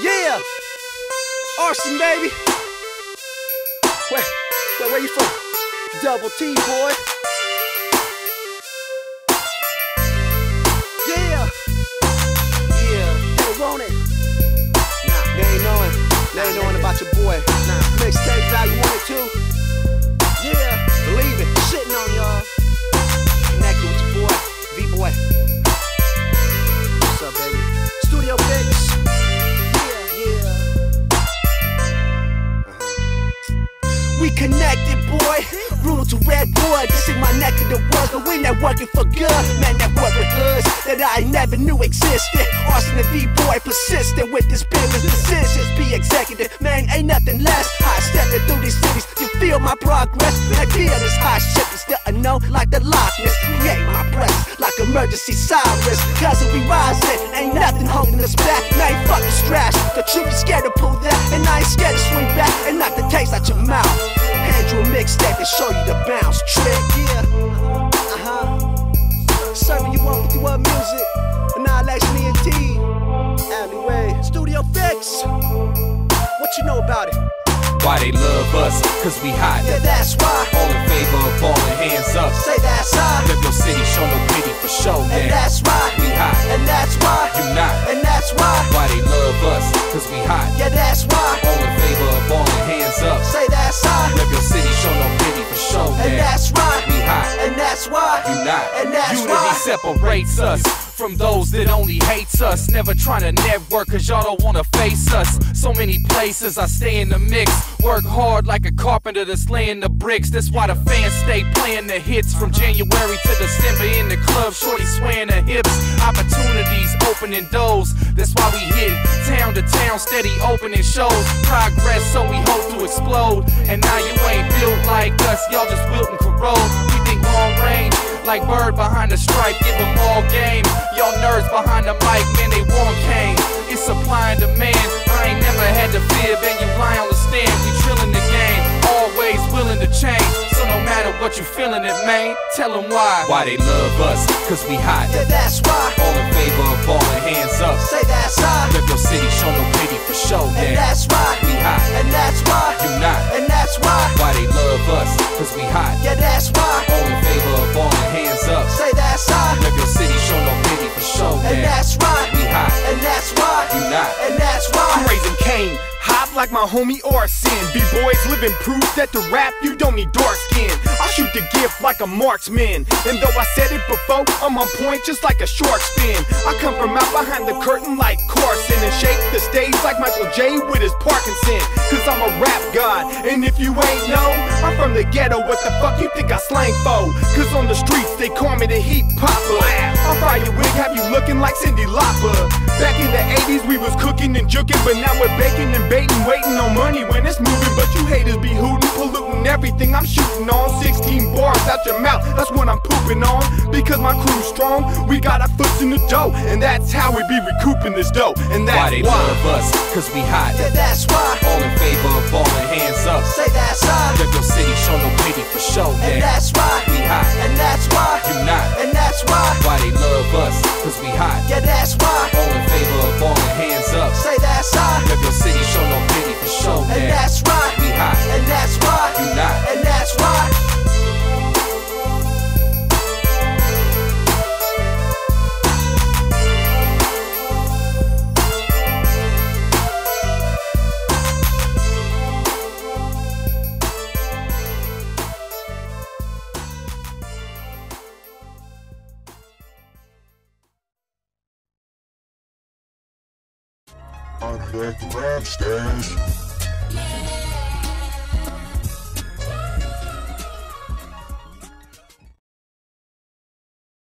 Yeah! Arsen, baby! Where, where, where you from? Double T, boy! We connected, boy. Brutal to Redwood. This is my neck of the woods, but we not working for good. Man, that work with hoods that I never knew existed. Arsen and V-Boy persistent with this business decisions. Be executive, man, ain't nothing less. I stepping through these cities, you feel my progress. That deal is hot shit, still unknown like the Loch Ness. Create my presence like emergency sirens. Cause if we rising, ain't nothing holding us back. Man, fuck the strash. The truth is scared to pull that, and I ain't scared to swing back and knock the taste out your mouth. Hand you a mixtape to show you the bounce trick. Yeah. Uh huh. Serving you up with your music. Annihilation ENT. Alleyway. Studio Fix. What you know about it? Why they love us? Cause we hot. Yeah, that's why. All in favor of ballin', hands up. Say that's I. Rep your city, show no pity for show, why. You not. And that's Unity why. separates us from those that only hates us. Never trying to network cause y'all don't wanna face us. So many places I stay in the mix. Work hard like a carpenter that's laying the bricks. That's why the fans stay playing the hits from January to December in the club. Shorty swaying her hips. Opportunities opening doors. That's why we hit town to town, steady opening shows. Progress, so we hope to explode. And now you ain't built like us, y'all just built and corrode. We think long range, like bird behind the stripe, give them all game. Y'all nerds behind the mic, man, they want cane. It's supply and demand. I ain't never had to fib, and you lie on the stand. We drillin' the game, always willing to change. So no matter what you feeling it, man, tell them why. Why they love us, cause we hot. Yeah, that's why. All in favor of ballin', hands up. Say that's I. Rep your city, show no pity for show, And that's why. We hot. And that's why. You not. And that's why. Love us, cause we hot. Yeah, that's why. All in favor of all hands up. Say that's. Rep your city, show no pity for show, And man. that's right. We hot. And that's why. You not. And that's why. I'm raising Cain, hot like my homie Arsen. V-Boy's living proof that to rap you don't need dark skin. Shoot the gift like a marksman. And though I said it before, I'm on point just like a shark spin. I come from out behind the curtain like Carson and shake the stage like Michael J with his Parkinson. Cause I'm a rap god. And if you ain't know, I'm from the ghetto. What the fuck you think I slang for? Cause on the streets they call me the heat popper. I'll fire your wig, have you looking like Cyndi Lauper. Back in the 80s, we was cooking and juking, but now we're baking and baiting, waiting on money when it's moving. But you haters be hooting, polluting everything I'm shooting on. 16 bars out your mouth, that's what I'm pooping on. Because my crew's strong, we got our foots in the dough, and that's how we be recouping this dough. And Why that's they why. love us, cause we hot. Yeah, that's why. All in favor of ballin', hands up. Say that's I. Rep your city, show no pity for show, And man. that's why. We hot. And that's why. You not. And that's why. Why they love us, cause we hot. Yeah, that's why. All in favor of ballin', hands up. Say that's I. Rep your city, show no pity for show, And man. that's right. We hot. And that's why. I'm back to rap stars.